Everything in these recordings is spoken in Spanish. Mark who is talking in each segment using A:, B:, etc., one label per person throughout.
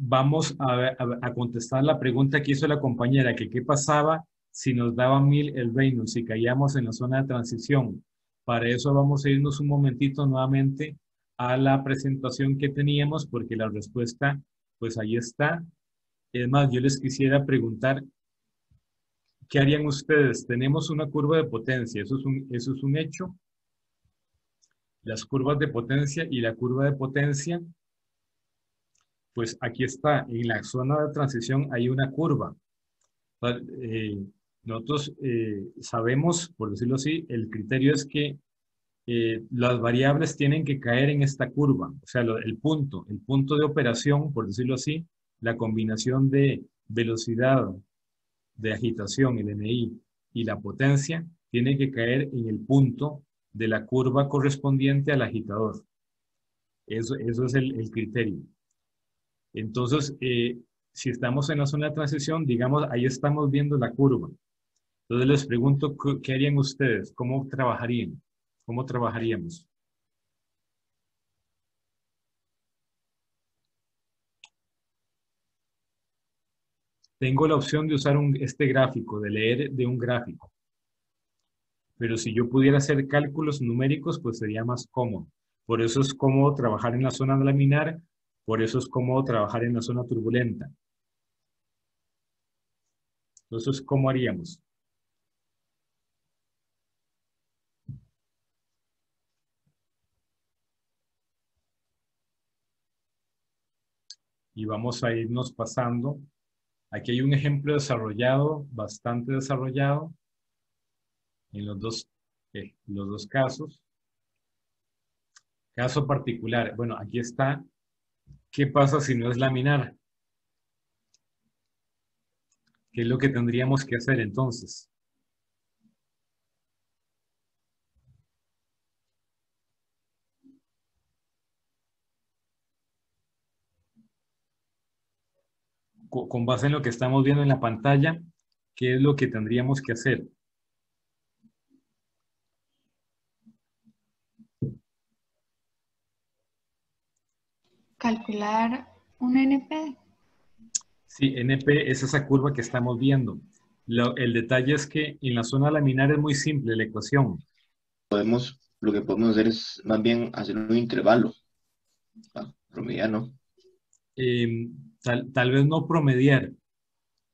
A: vamos a, contestar la pregunta que hizo la compañera, que qué pasaba si nos daba mil el reino, si caíamos en la zona de transición. Para eso vamos a irnos un momentito nuevamente a la presentación que teníamos, porque la respuesta, pues ahí está. Es más, yo les quisiera preguntar, ¿qué harían ustedes? Tenemos una curva de potencia, eso es un, eso es un hecho. Las curvas de potencia y la curva de potencia, pues aquí está, en la zona de transición hay una curva. Eh, nosotros eh, sabemos, por decirlo así, el criterio es que eh, las variables tienen que caer en esta curva, o sea, el punto, el punto de operación, por decirlo así, la combinación de velocidad, de agitación, el NI, y la potencia, tiene que caer en el punto de la curva correspondiente al agitador. Eso, eso es el, criterio. Entonces, eh, si estamos en la zona de transición, digamos, ahí estamos viendo la curva. Entonces les pregunto, ¿qué harían ustedes? ¿Cómo trabajarían? ¿Cómo trabajaríamos? Tengo la opción de usar este gráfico, de leer de un gráfico. Pero si yo pudiera hacer cálculos numéricos, pues sería más cómodo. Por eso es cómodo trabajar en la zona laminar, por eso es cómodo trabajar en la zona turbulenta. Entonces, ¿cómo haríamos? y vamos a irnos pasando. Aquí hay un ejemplo desarrollado, bastante desarrollado, en los dos, eh, los dos casos. Caso particular, bueno, aquí está. ¿Qué pasa si no es laminar? ¿Qué es lo que tendríamos que hacer entonces? con base en lo que estamos viendo en la pantalla, ¿qué es lo que tendríamos que hacer?
B: Calcular un NP.
A: Sí, NP es esa curva que estamos viendo. el detalle es que en la zona laminar es muy simple la ecuación.
C: Podemos, lo que podemos hacer es más bien hacer un intervalo ah, promediano.
A: Eh, tal, vez no promediar,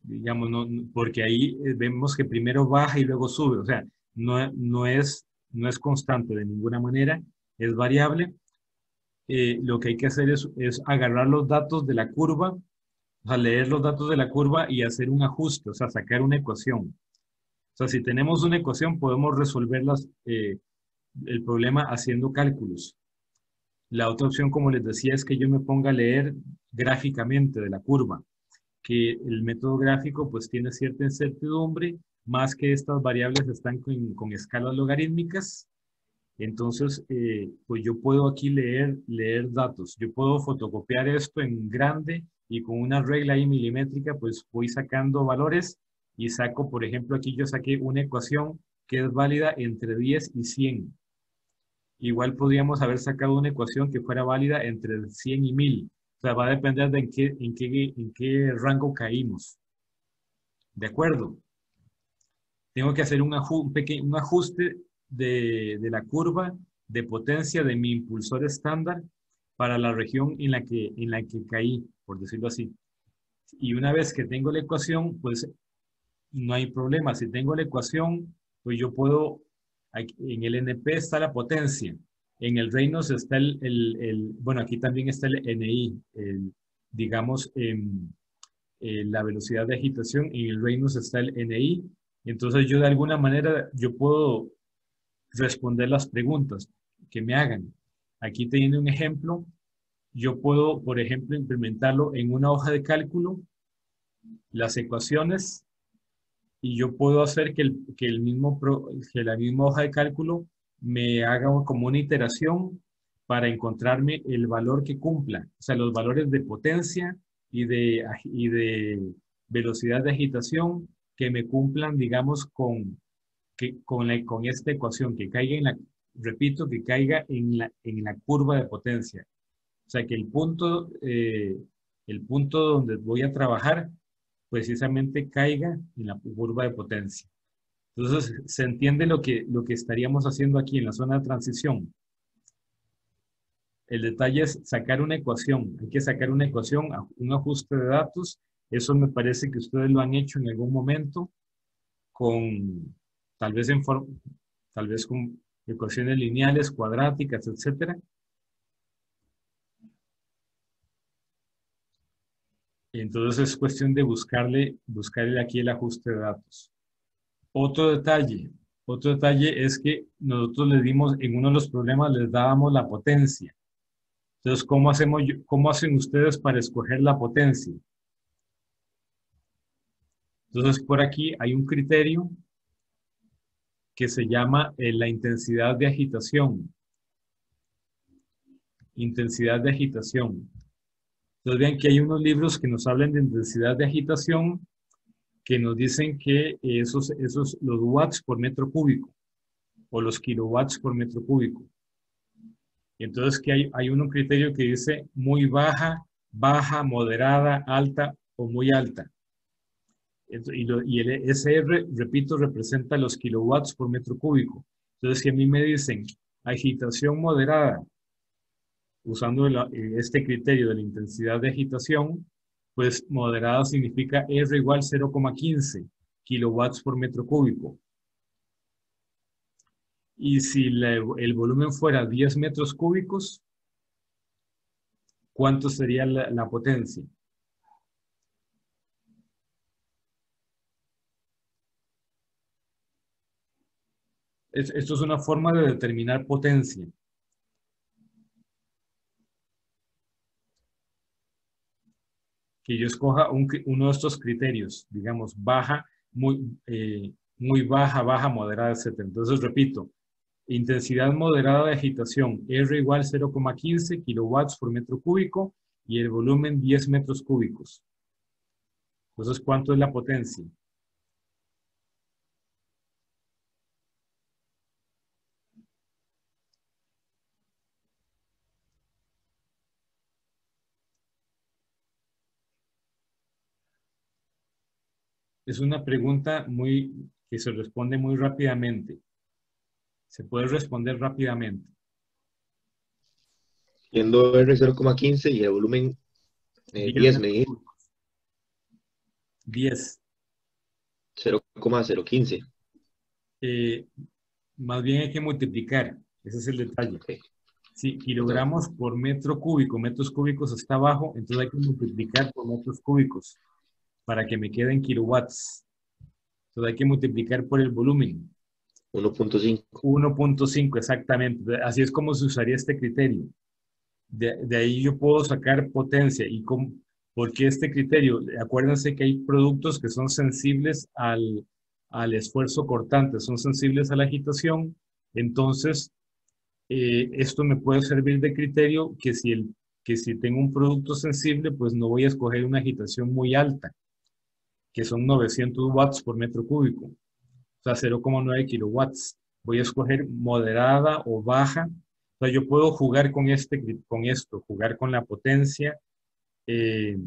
A: digamos, no, porque ahí eh, vemos que primero baja y luego sube, o sea, no, no, es, no es constante de ninguna manera, es variable. Eh, lo que hay que hacer es, es, agarrar los datos de la curva, o sea, leer los datos de la curva y hacer un ajuste, o sea, sacar una ecuación. O sea, si tenemos una ecuación, podemos resolver eh, el problema haciendo cálculos. La otra opción, como les decía, es que yo me ponga a leer gráficamente de la curva, que el método gráfico pues tiene cierta incertidumbre, más que estas variables están con, escalas logarítmicas, entonces eh, pues yo puedo aquí leer, leer datos, yo puedo fotocopiar esto en grande y con una regla ahí milimétrica pues voy sacando valores y saco, por ejemplo, aquí yo saqué una ecuación que es válida entre 10 y 100 igual podríamos haber sacado una ecuación que fuera válida entre 100 y 1000. O sea, va a depender de en qué, en qué, en qué rango caímos. ¿De acuerdo? Tengo que hacer un, un, un ajuste de, la curva de potencia de mi impulsor estándar para la región en la, que, en la que caí, por decirlo así. Y una vez que tengo la ecuación, pues no hay problema. Si tengo la ecuación, pues yo puedo en el NP está la potencia, en el Reynolds está el, el, bueno, aquí también está el NI, digamos, en, la velocidad de agitación, en el Reynolds está el NI, entonces yo de alguna manera, yo puedo responder las preguntas que me hagan. Aquí teniendo un ejemplo, yo puedo, por ejemplo, implementarlo en una hoja de cálculo, las ecuaciones y yo puedo hacer que, el, que, el mismo que la misma hoja de cálculo me haga como una iteración para encontrarme el valor que cumpla, o sea, los valores de potencia y de, y de velocidad de agitación que me cumplan, digamos, con, que, con, la, con esta ecuación, que caiga en la, repito, que caiga en la, en la curva de potencia. O sea, que el punto, eh, el punto donde voy a trabajar precisamente caiga en la curva de potencia. Entonces, se entiende lo que, lo que estaríamos haciendo aquí en la zona de transición. El detalle es sacar una ecuación. Hay que sacar una ecuación, un ajuste de datos. Eso me parece que ustedes lo han hecho en algún momento con, tal vez en tal vez con ecuaciones lineales, cuadráticas, etcétera. Entonces es cuestión de buscarle, buscarle aquí el ajuste de datos. Otro detalle, otro detalle es que nosotros le dimos, en uno de los problemas les dábamos la potencia. Entonces, ¿cómo, hacemos, cómo hacen ustedes para escoger la potencia? Entonces, por aquí hay un criterio que se llama eh, la intensidad de agitación. Intensidad de agitación. Entonces vean que hay unos libros que nos hablan de intensidad de agitación que nos dicen que esos, esos, los watts por metro cúbico o los kilowatts por metro cúbico. Y entonces que hay, hay un criterio que dice muy baja, baja, moderada, alta o muy alta. Y, y el SR, repito, representa los kilowatts por metro cúbico. Entonces, si a mí me dicen agitación moderada, usando este criterio de la intensidad de agitación, pues moderada significa R igual 0,15 kilowatts por metro cúbico. Y si el volumen fuera 10 metros cúbicos, ¿cuánto sería la, potencia? Esto es una forma de determinar potencia. que yo escoja uno de estos criterios, digamos, baja, muy, eh, muy baja, baja, moderada, etc. Entonces, repito, intensidad moderada de agitación, R igual 0,15 kilowatts por metro cúbico y el volumen 10 metros cúbicos. Entonces, ¿cuánto es la potencia? Es una pregunta muy, que se responde muy rápidamente. Se puede responder rápidamente.
C: Siendo R 0,15 y el volumen 10, me
A: 10.
C: 0,015.
A: Eh, más bien hay que multiplicar. Ese es el detalle. Si kilogramos por metro cúbico, metros cúbicos está abajo, entonces hay que multiplicar por metros cúbicos para que me queden kilowatts. Entonces hay que multiplicar por el volumen.
C: 1.5.
A: 1.5, exactamente. Así es como se usaría este criterio. De, ahí yo puedo sacar potencia. ¿Y por qué este criterio? Acuérdense que hay productos que son sensibles al, al esfuerzo cortante, son sensibles a la agitación. Entonces, eh, esto me puede servir de criterio que si, el, que si tengo un producto sensible, pues no voy a escoger una agitación muy alta que son 900 watts por metro cúbico, o sea, 0,9 kilowatts. Voy a escoger moderada o baja. O sea, yo puedo jugar con, este, con esto, jugar con la potencia, eh,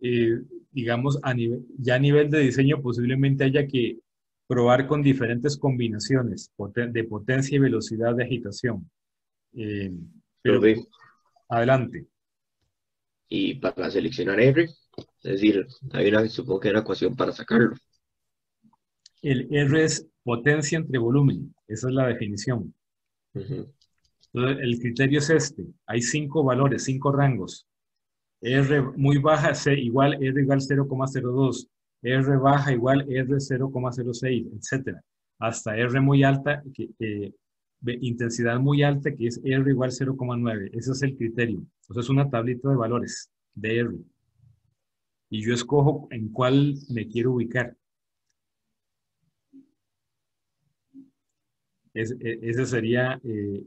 A: eh, digamos, a nivel, ya a nivel de diseño posiblemente haya que probar con diferentes combinaciones de potencia y velocidad de agitación. Eh, pero, adelante.
C: Y para seleccionar R, es decir, hay una, supongo que hay una ecuación para sacarlo.
A: El R es potencia entre volumen. Esa es la definición. Entonces, el criterio es este. Hay cinco valores, cinco rangos. R muy baja, C igual R igual 0,02. R baja igual R 0,06, etc. Hasta R muy alta, que, intensidad muy alta, que es R igual 0,9. Ese es el criterio. Entonces, es una tablita de valores de R y yo escojo en cuál me quiero ubicar. E, esa sería eh,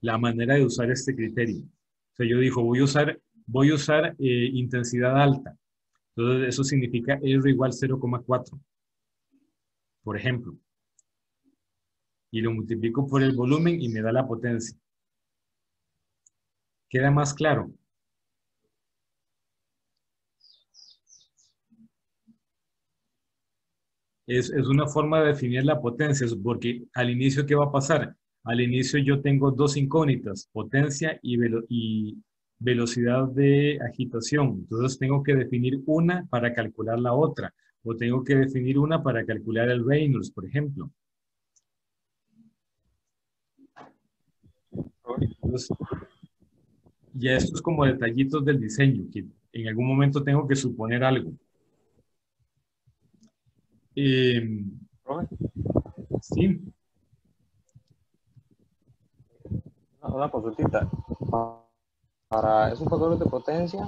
A: la manera de usar este criterio. O sea, yo digo, voy a usar, voy a usar eh, intensidad alta. Entonces, eso significa R igual 0,4, por ejemplo. Y lo multiplico por el volumen y me da la potencia. ¿Queda más claro? Es, una forma de definir la potencia, porque al inicio, ¿qué va a pasar? Al inicio yo tengo dos incógnitas, potencia y, velocidad de agitación. Entonces tengo que definir una para calcular la otra, o tengo que definir una para calcular el Reynolds, por ejemplo. ya esto es como detallitos del diseño, en algún momento tengo que suponer algo. Eh, sí.
D: Una, consultita. Para esos factores de potencia,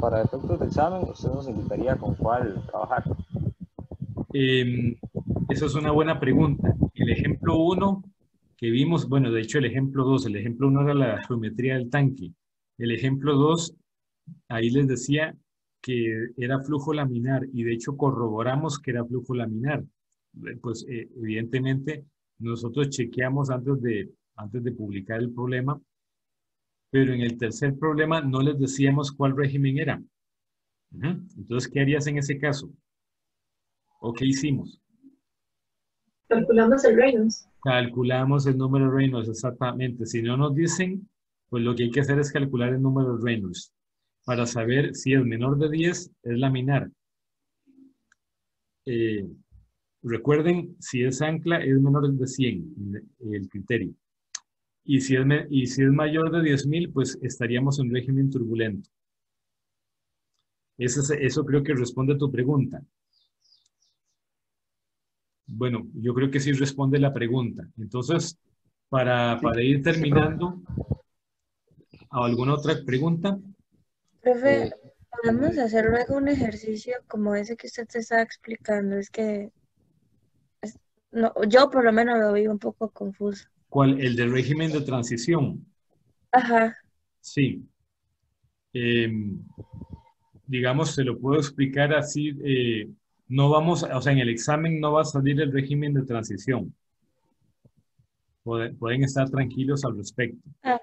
D: para efectos de examen, ¿usted nos indicaría con cuál trabajar?
A: Eh, esa es una buena pregunta. El ejemplo 1 que vimos, bueno, de hecho el ejemplo 2, el ejemplo 1 era la geometría del tanque. El ejemplo 2, ahí les decía que era flujo laminar y de hecho corroboramos que era flujo laminar. Pues eh, evidentemente nosotros chequeamos antes de, antes de publicar el problema, pero en el tercer problema no les decíamos cuál régimen era. Entonces, ¿qué harías en ese caso? ¿O qué hicimos?
E: Calculamos el Reynolds.
A: Calculamos el número de Reynolds, exactamente. Si no nos dicen, pues lo que hay que hacer es calcular el número de Reynolds para saber si es menor de 10, es laminar. Eh, recuerden, si es ancla, es menor de 100, el criterio. Y si es, y si es mayor de 10.000, pues estaríamos en régimen turbulento. Eso, eso creo que responde a tu pregunta. Bueno, yo creo que sí responde la pregunta. Entonces, para, para ir terminando, ¿alguna otra pregunta?
F: Profe, eh, podemos hacer luego un ejercicio como ese que usted te estaba explicando. Es que no, yo por lo menos lo vi un poco confuso.
A: ¿Cuál? El del régimen de transición.
F: Ajá.
A: Sí. Em, digamos, se lo puedo explicar así. Eh, no vamos, o sea, en el examen no va a salir el régimen de transición. Pueden, estar tranquilos al respecto.
F: Ah,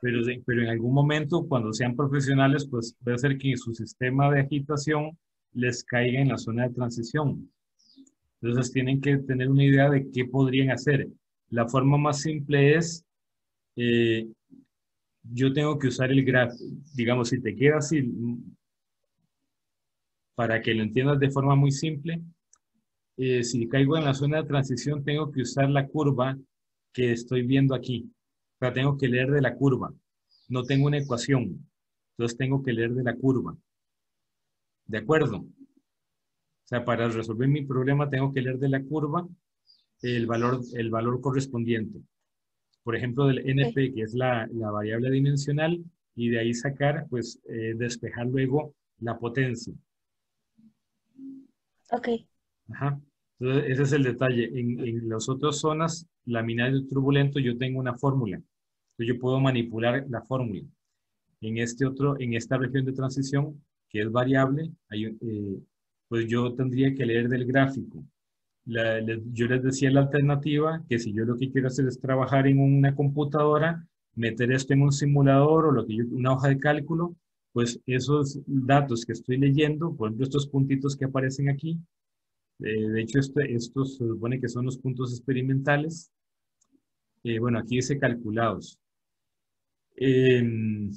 A: pero, pero en algún momento, cuando sean profesionales, pues puede ser que su sistema de agitación les caiga en la zona de transición. Entonces tienen que tener una idea de qué podrían hacer. La forma más simple es, eh, yo tengo que usar el grafo, digamos, si te queda así, para que lo entiendas de forma muy simple, eh, si caigo en la zona de transición, tengo que usar la curva que estoy viendo aquí. O sea, tengo que leer de la curva. No tengo una ecuación. Entonces tengo que leer de la curva. ¿De acuerdo? O sea, para resolver mi problema tengo que leer de la curva el valor, el valor correspondiente. Por ejemplo, del NP, que es la, variable dimensional, y de ahí sacar, pues, eh, despejar luego la potencia.
F: Ok.
A: Ajá. Entonces, ese es el detalle. En, en las otras zonas, laminar y turbulento, yo tengo una fórmula. Entonces, yo puedo manipular la fórmula. En, este otro, en esta región de transición, que es variable, eh, pues yo tendría que leer del gráfico yo les decía la alternativa, que si yo lo que quiero hacer es trabajar en una computadora, meter esto en un simulador o lo que una hoja de cálculo, pues esos datos que estoy leyendo, por ejemplo, estos puntitos que aparecen aquí, eh, de hecho, este, estos se supone que son los puntos experimentales. Eh, bueno, aquí dice calculados. Em,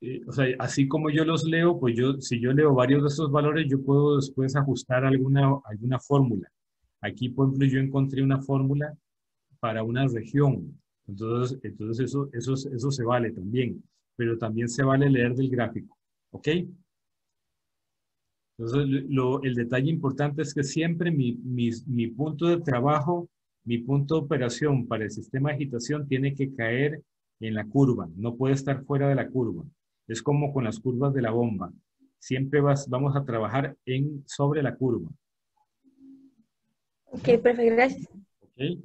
A: eh, o sea, así como yo los leo, pues yo, si yo leo varios de esos valores, yo puedo después ajustar alguna, alguna fórmula. Aquí, por ejemplo, yo encontré una fórmula para una región. Entonces, entonces eso, eso, eso se vale también. Pero también se vale leer del gráfico. ¿Ok? Entonces, lo, el detalle importante es que siempre mi, mi, mi, punto de trabajo, mi punto de operación para el sistema de agitación tiene que caer en la curva, no puede estar fuera de la curva. Es como con las curvas de la bomba. Siempre vas, vamos a trabajar en, sobre la curva.
F: Ok, perfecto, gracias.
A: Ok.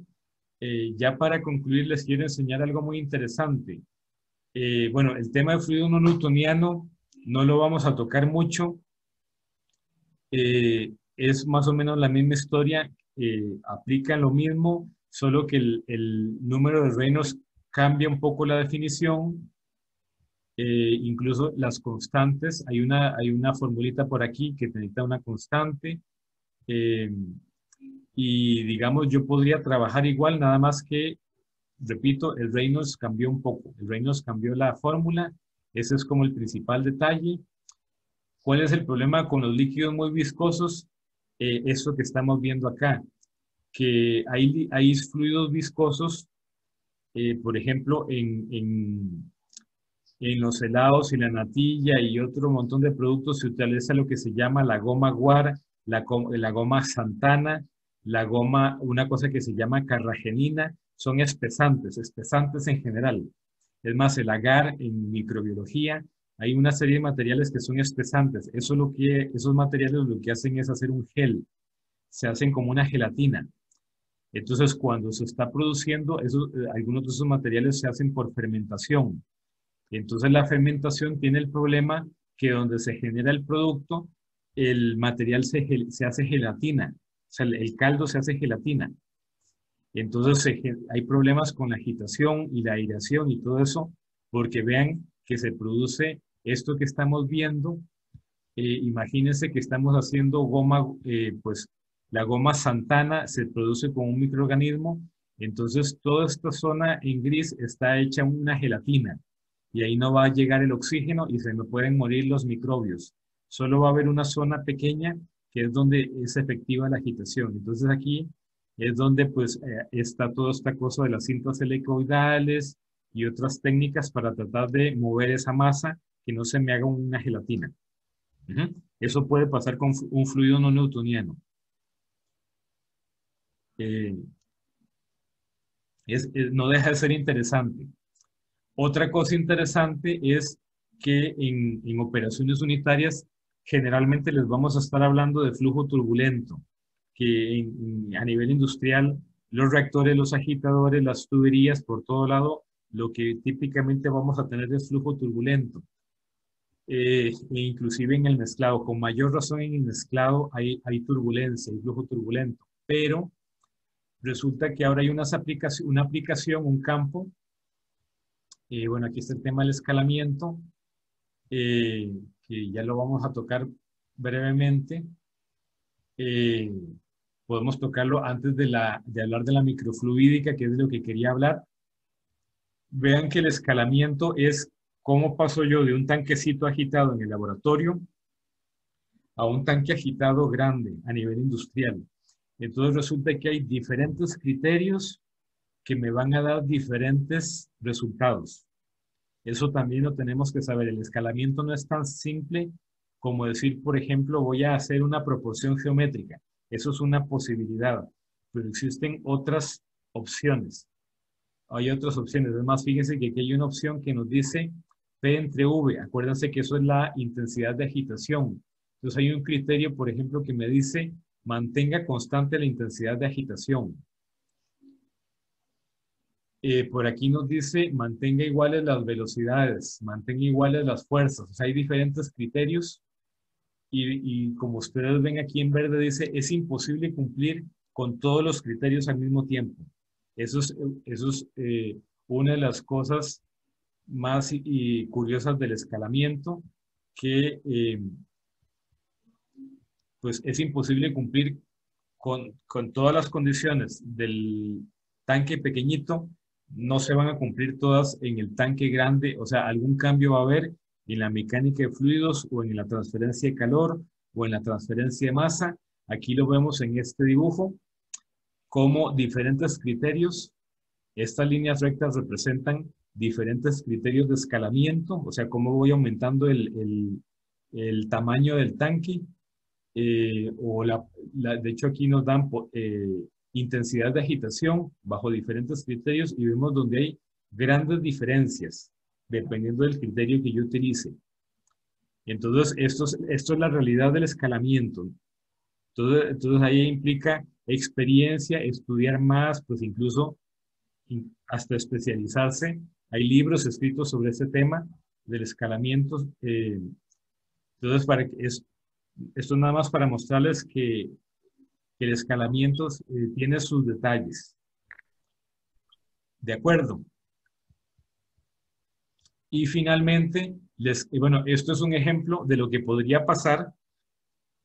A: Eh, ya para concluir, les quiero enseñar algo muy interesante. Eh, bueno, el tema de fluido no newtoniano no lo vamos a tocar mucho. Eh, es más o menos la misma historia, aplica lo mismo, solo que el, el, número de reinos cambia un poco la definición. incluso las constantes, hay una, hay una formulita por aquí que necesita una constante y digamos yo podría trabajar igual, nada más que, repito, el Reynolds cambió un poco, el Reynolds cambió la fórmula, ese es como el principal detalle. ¿Cuál es el problema con los líquidos muy viscosos? Eh, eso que estamos viendo acá, que hay, hay fluidos viscosos, eh, por ejemplo, en, en, en, los helados y la natilla y otro montón de productos se utiliza lo que se llama la goma guar, la, la goma santana, la goma, una cosa que se llama carragenina, son espesantes, espesantes en general. Es más, el agar en microbiología, hay una serie de materiales que son espesantes. Eso lo que, esos materiales lo que hacen es hacer un gel. Se hacen como una gelatina. Entonces, cuando se está produciendo, esos, eh, algunos de esos materiales se hacen por fermentación. Entonces, la fermentación tiene el problema que donde se genera el producto, el material se, se hace gelatina. O sea, el caldo se hace gelatina. Entonces hay problemas con la agitación y la aireación y todo eso, porque vean que se produce esto que estamos viendo. Eh, imagínense que estamos haciendo goma, eh, pues la goma santana se produce con un microorganismo, entonces toda esta zona en gris está hecha una gelatina y ahí no va a llegar el oxígeno y se me pueden morir los microbios. Solo va a haber una zona pequeña que es donde es efectiva la agitación. Entonces aquí es donde pues eh, está toda esta cosa de las cintas helicoidales y otras técnicas para tratar de mover esa masa que no se me haga una gelatina. Eso puede pasar con un fluido no newtoniano. Eh, no deja de ser interesante. Otra cosa interesante es que en, en operaciones unitarias generalmente les vamos a estar hablando de flujo turbulento, que a nivel industrial los reactores, los agitadores, las tuberías, por todo lado, lo que típicamente vamos a tener es flujo turbulento. Eh, e inclusive en el mezclado, con mayor razón en el mezclado hay, turbulencia, hay flujo turbulento, pero resulta que ahora hay unas una aplicación, un campo, eh, bueno, aquí está el tema del escalamiento, eh, que ya lo vamos a tocar brevemente. Eh, podemos tocarlo antes de, de hablar de la microfluídica, que es de lo que quería hablar. Vean que el escalamiento es cómo paso yo de un tanquecito agitado en el laboratorio a un tanque agitado grande a nivel industrial. Entonces resulta que hay diferentes criterios que me van a dar diferentes resultados. Eso también lo tenemos que saber. El escalamiento no es tan simple como decir, por ejemplo, voy a hacer una proporción geométrica. Eso es una posibilidad, pero existen otras opciones. Hay otras opciones. Además, fíjense que aquí hay una opción que nos dice P entre V. Acuérdense que eso es la intensidad de agitación. Entonces hay un criterio, por ejemplo, que me dice mantenga constante la intensidad de agitación. Eh, por aquí nos dice mantenga iguales las velocidades, mantenga iguales las fuerzas. Hay diferentes criterios y, como ustedes ven aquí en verde dice, es imposible cumplir con todos los criterios al mismo tiempo. Eso es, eso es eh, una de las cosas más curiosas del escalamiento, que eh, pues es imposible cumplir con, con todas las condiciones del tanque pequeñito no se van a cumplir todas en el tanque grande, o sea, algún cambio va a haber en la mecánica de fluidos o en la transferencia de calor o en la transferencia de masa. Aquí lo vemos en este dibujo como diferentes criterios. Estas líneas rectas representan diferentes criterios de escalamiento, o sea, cómo voy aumentando el, el, tamaño del tanque. Eh, o la, de hecho, aquí nos dan eh, intensidad de agitación bajo diferentes criterios y vemos donde hay grandes diferencias dependiendo del criterio que yo utilice. Entonces, esto es, esto es la realidad del escalamiento. Entonces, entonces ahí implica experiencia, estudiar más, pues incluso hasta especializarse. Hay libros escritos sobre ese tema del escalamiento. Eh, entonces, esto nada más para mostrarles que el escalamiento eh, tiene sus detalles. De acuerdo. Y finalmente, les, bueno, esto es un ejemplo de lo que podría pasar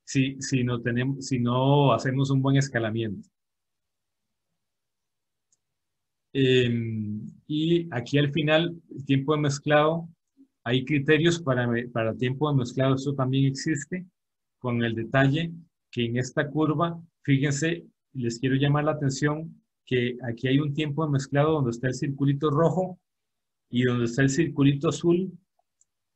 A: si, si, no tenemos, si no hacemos un buen escalamiento. Em, y aquí al final, el tiempo de mezclado, hay criterios para, para tiempo de mezclado, eso también existe, con el detalle que en esta curva, fíjense, les quiero llamar la atención que aquí hay un tiempo de mezclado donde está el circulito rojo y donde está el circulito azul,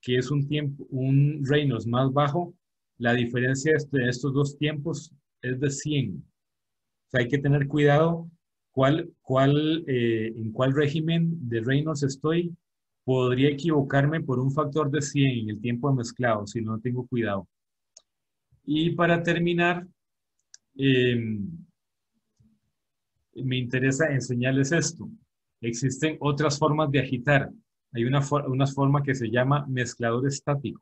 A: que es un tiempo, un Reynolds más bajo, la diferencia de estos dos tiempos es de 100. O sea, hay que tener cuidado cuál, cuál, eh, en cuál régimen de Reynolds estoy. Podría equivocarme por un factor de 100 en el tiempo mezclado si no tengo cuidado. Y para terminar, em, me interesa enseñarles esto. Existen otras formas de agitar. Hay una, una forma que se llama mezclador estático.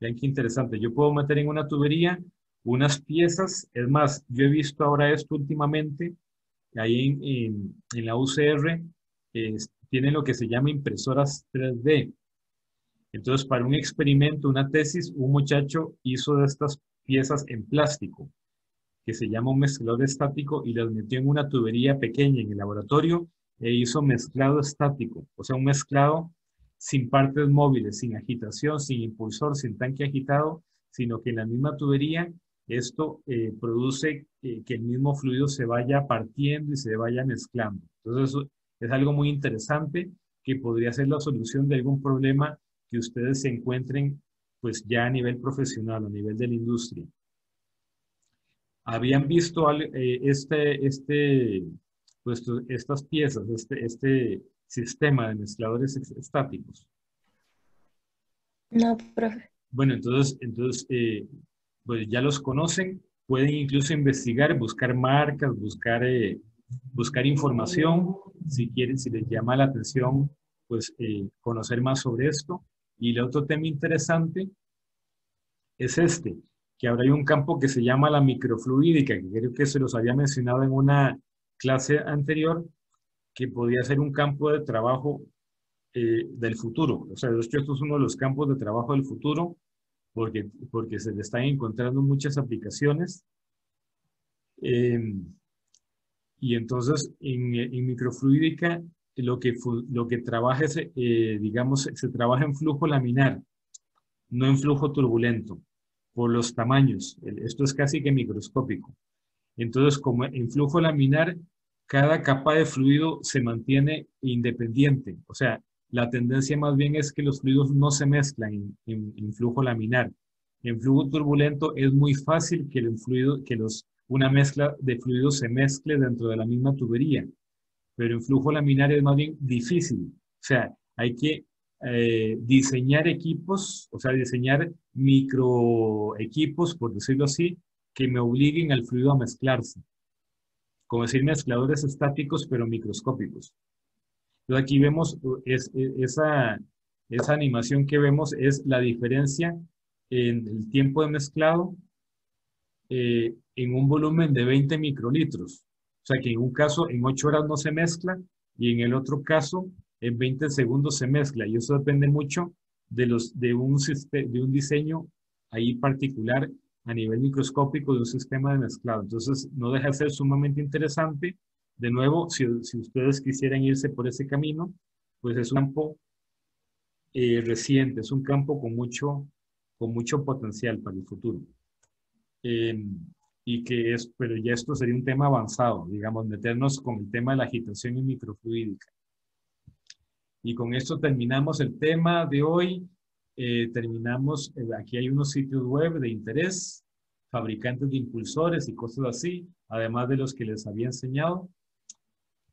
A: Vean qué interesante. Yo puedo meter en una tubería unas piezas. Es más, yo he visto ahora esto últimamente. Ahí en, la UCR tienen lo que se llama impresoras 3D. Entonces, para un experimento, una tesis, un muchacho hizo de estas piezas en plástico que se llama un mezclador estático y las metió en una tubería pequeña en el laboratorio e hizo mezclado estático, o sea, un mezclado sin partes móviles, sin agitación, sin impulsor, sin tanque agitado, sino que en la misma tubería esto eh, produce eh, que el mismo fluido se vaya partiendo y se vaya mezclando. Entonces, eso es algo muy interesante que podría ser la solución de algún problema que ustedes se encuentren pues ya a nivel profesional, a nivel de la industria habían visto eh, este, este, pues, estas piezas, este, este sistema de mezcladores estáticos.
F: No, profe.
A: Bueno, entonces, entonces eh, pues ya los conocen, pueden incluso investigar, buscar marcas, buscar, eh, buscar información, si quieren, si les llama la atención, pues conocer más sobre esto. Y el otro tema interesante es este, que ahora hay un campo que se llama la microfluídica, que creo que se los había mencionado en una clase anterior, que podía ser un campo de trabajo eh, del futuro. O sea, de hecho, esto es uno de los campos de trabajo del futuro, porque, porque se le están encontrando muchas aplicaciones. Em, y entonces, en, en, microfluídica, lo que, lo que trabaja es, eh, digamos, se trabaja en flujo laminar, no en flujo turbulento por los tamaños. Esto es casi que microscópico. Entonces, como en flujo laminar, cada capa de fluido se mantiene independiente. O sea, la tendencia más bien es que los fluidos no se mezclan en, flujo laminar. En flujo turbulento es muy fácil que, el fluido, que los, una mezcla de fluidos se mezcle dentro de la misma tubería, pero en flujo laminar es más bien difícil. O sea, hay que eh, diseñar equipos, o sea, diseñar micro equipos, por decirlo así, que me obliguen al fluido a mezclarse. Como decir, mezcladores estáticos, pero microscópicos. Entonces aquí vemos es, esa, esa animación que vemos es la diferencia en el tiempo de mezclado eh, en un volumen de 20 microlitros. O sea que en un caso en 8 horas no se mezcla y en el otro caso en 20 segundos se mezcla y eso depende mucho de, los, de, un, de un diseño ahí particular a nivel microscópico de un sistema de mezclado. Entonces, no deja de ser sumamente interesante. De nuevo, si, si ustedes quisieran irse por ese camino, pues es un campo eh, reciente, es un campo con mucho, con mucho potencial para el futuro. Em, y que es, pero ya esto sería un tema avanzado, digamos, meternos con el tema de la agitación y microfluídica. Y con esto terminamos el tema de hoy. Eh, terminamos, eh, aquí hay unos sitios web de interés, fabricantes de impulsores y cosas así, además de los que les había enseñado.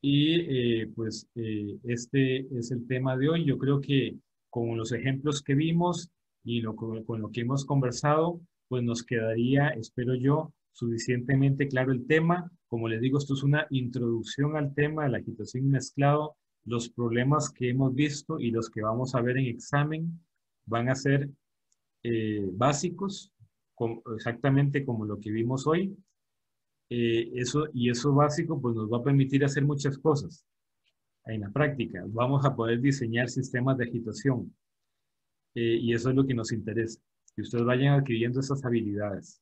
A: Y eh, pues este es el tema de hoy. Yo creo que con los ejemplos que vimos y con lo que hemos conversado, pues nos quedaría, espero yo, suficientemente claro el tema. Como les digo, esto es una introducción al tema de la agitación mezclado los problemas que hemos visto y los que vamos a ver en examen van a ser eh, básicos, exactamente como lo que vimos hoy. Eh, eso, y eso básico pues nos va a permitir hacer muchas cosas en la práctica. Vamos a poder diseñar sistemas de agitación eh, y eso es lo que nos interesa, que ustedes vayan adquiriendo esas habilidades.